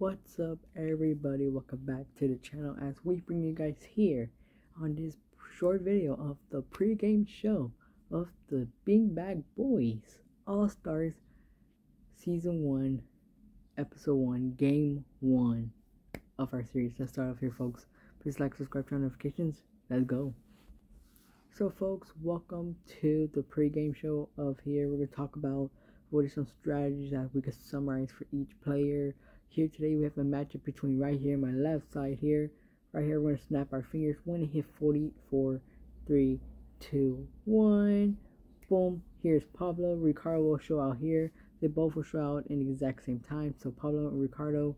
What's up everybody, welcome back to the channel as we bring you guys here on this short video of the pre-game show of the Bean Bag Boys All-Stars Season 1, Episode 1, Game 1 of our series. Let's start off here folks. Please like, subscribe, turn notifications. Let's go. So folks, welcome to the pre-game show of here. We're going to talk about what are some strategies that we could summarize for each player here today we have a matchup between right here, my left side here. Right here, we're going to snap our fingers. We're going to hit 44, 3, 2, 1. Boom. Here's Pablo. Ricardo will show out here. They both will show out in the exact same time. So Pablo and Ricardo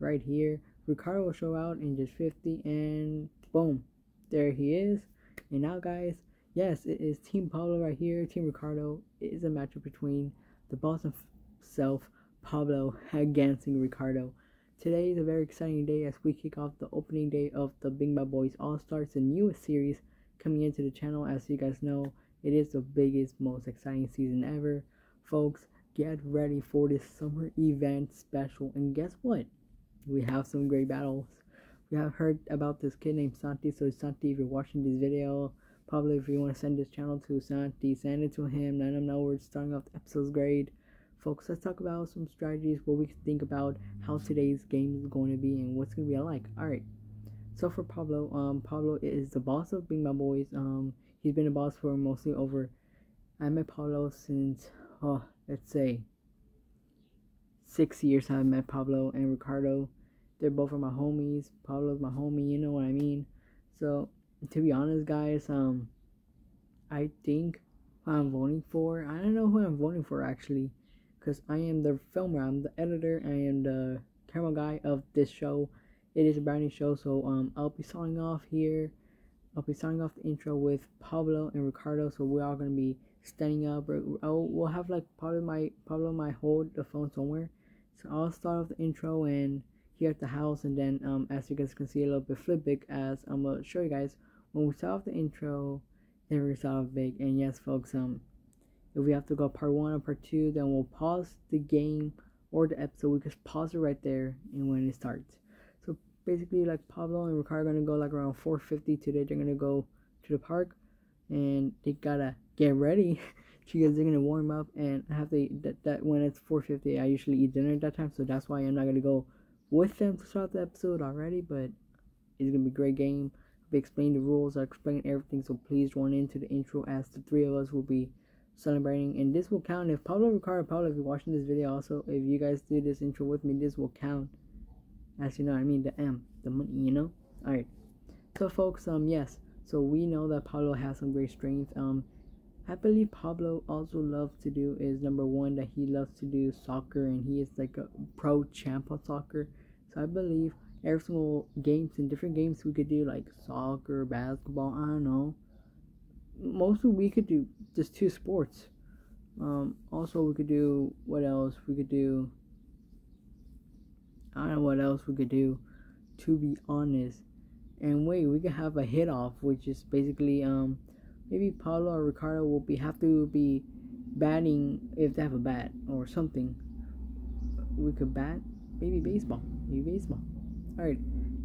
right here. Ricardo will show out in just 50 and boom. There he is. And now guys, yes, it is Team Pablo right here. Team Ricardo it is a matchup between the boss himself Pablo against Ricardo. Today is a very exciting day as we kick off the opening day of the Bean Bag Boys All Stars, the newest series coming into the channel. As you guys know, it is the biggest, most exciting season ever. Folks, get ready for this summer event special. And guess what? We have some great battles. We have heard about this kid named Santi. So, Santi, if you're watching this video, probably if you want to send this channel to Santi, send it to him. Let him know we're starting off the episode's grade folks let's talk about some strategies what we can think about how today's game is going to be and what's going to be like all right so for pablo um pablo is the boss of Bean Bag Boys. Um he's been a boss for mostly over i met pablo since oh let's say six years i've met pablo and ricardo. They're both my homies. Pablo's my homie you know what i mean? So to be honest guys um i think i'm voting for i don't know who i'm voting for actually because I am the filmer, I'm the editor, I am the camera guy of this show. It is a brand new show, so um, I'll be signing off here. I'll be signing off the intro with Pablo and Ricardo, so we're all gonna be standing up. Or, oh, we'll have like Pablo my Pablo might hold the phone somewhere. So I'll start off the intro and here at the house, and then um, as you guys can see a little bit flip big as I'm gonna show you guys when we start off the intro. Then we start off big, and yes, folks, um, if we have to go part one or part two, then we'll pause the game or the episode. We just pause it right there and when it starts. So basically, like Pablo and Ricardo are gonna go like around 4:50 today. They're gonna go to the park and they gotta get ready because they're gonna warm up and I have to that, that when it's 4:50. I usually eat dinner at that time, so that's why I'm not gonna go with them to start the episode already. But it's gonna be a great game. I'll be explaining the rules. I'll explain everything. So please join into the intro as the three of us will be celebrating and this will count. If Pablo Ricardo Pablo if you're watching this video also if you guys do this intro with me this will count. As you know I mean the M the money you know? Alright. So folks um yes. So we know that Pablo has some great strength. Um I believe Pablo also loves to do is number one that he loves to do soccer and he is like a pro champ of soccer. So I believe every single games in different games we could do like soccer basketball I don't know mostly we could do just two sports. Um, also, we could do what else? We could do. I don't know what else we could do. To be honest, and wait, we could have a hit off, which is basically um, maybe Paulo or Ricardo will be have to be batting if they have a bat or something. We could bat maybe baseball, maybe baseball. All right.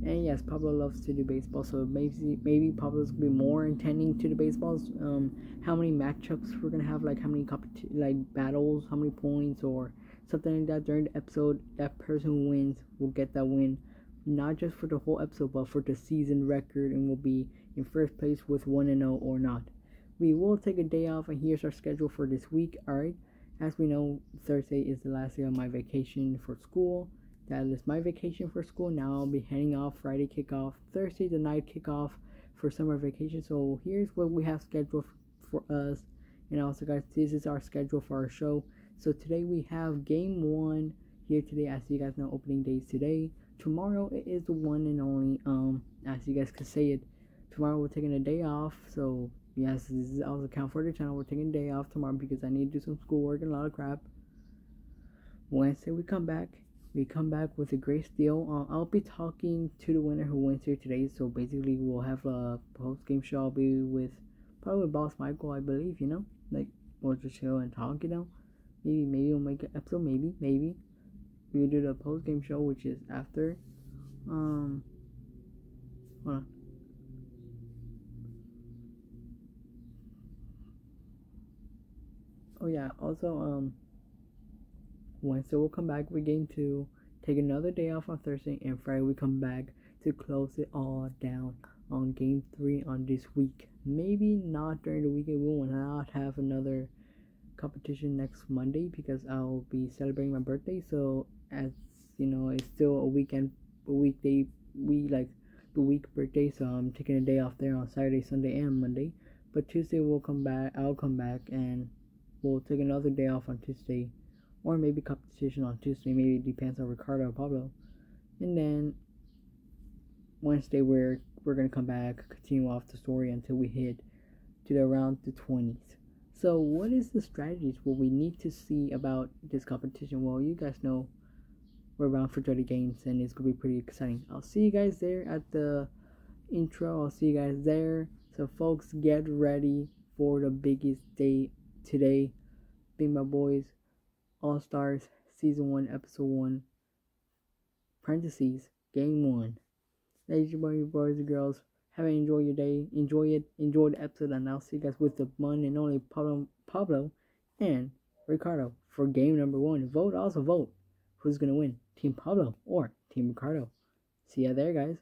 And yes, Pablo loves to do baseball, so maybe maybe Pablo's gonna be more intending to the baseballs. Um, how many matchups we're gonna have, like how many like battles, how many points, or something like that during the episode. That person who wins will get that win, not just for the whole episode, but for the season record, and will be in first place with one and zero oh or not. We will take a day off, and here's our schedule for this week. All right, as we know, Thursday is the last day of my vacation for school. That is my vacation for school. Now I'll be heading off Friday kickoff, Thursday the night kickoff for summer vacation. So here's what we have scheduled for us. And also, guys, this is our schedule for our show. So today we have game one here today. As you guys know, opening days today. Tomorrow it is the one and only. Um, as you guys can say it. Tomorrow we're taking a day off. So yes, this is also count for the channel. We're taking a day off tomorrow because I need to do some schoolwork and a lot of crap. Wednesday we come back we come back with a great deal. Uh, I'll be talking to the winner who wins here today. So basically, we'll have a post game show. I'll be with probably Boss Michael, I believe. You know, like we'll just chill and talk. You know, maybe maybe we'll make an episode. Maybe maybe we'll do the post game show, which is after. Um, hold on. Oh yeah. Also, um, Wednesday we'll come back with game two. Take another day off on Thursday, and Friday we come back to close it all down on game three on this week. Maybe not during the weekend. We will not have another competition next Monday because I'll be celebrating my birthday. So as you know, it's still a weekend, a weekday, we like the week birthday. So I'm taking a day off there on Saturday, Sunday, and Monday. But Tuesday we'll come back. I'll come back and we'll take another day off on Tuesday, or maybe competition on Tuesday. Maybe it depends on Ricardo or Pablo. And then Wednesday we're we're gonna come back, continue off the story until we hit to the around the twenties. So what is the strategies? What we need to see about this competition? Well, you guys know we're around for 30 games and it's gonna be pretty exciting. I'll see you guys there at the intro. I'll see you guys there. So folks, get ready for the biggest day today. Big My Boys All Stars Season 1, Episode 1. Parentheses, Game 1. Ladies and boys and girls, have enjoyed your day. Enjoy it. Enjoy the episode. And I'll see you guys with the one and only Pablo, Pablo and Ricardo for game number one. Vote. Also vote. Who's going to win? Team Pablo or Team Ricardo? See ya there, guys.